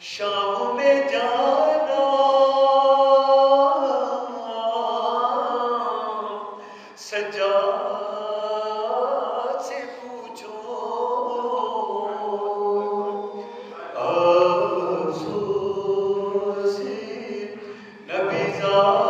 شام میں جان سجا سے پوچھو۔ سو سی نبی زا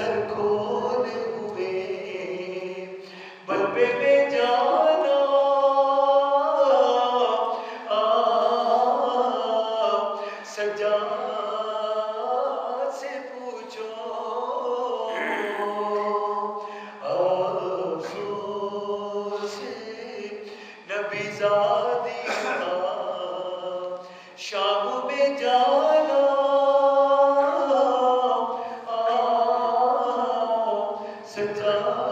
circle. Senta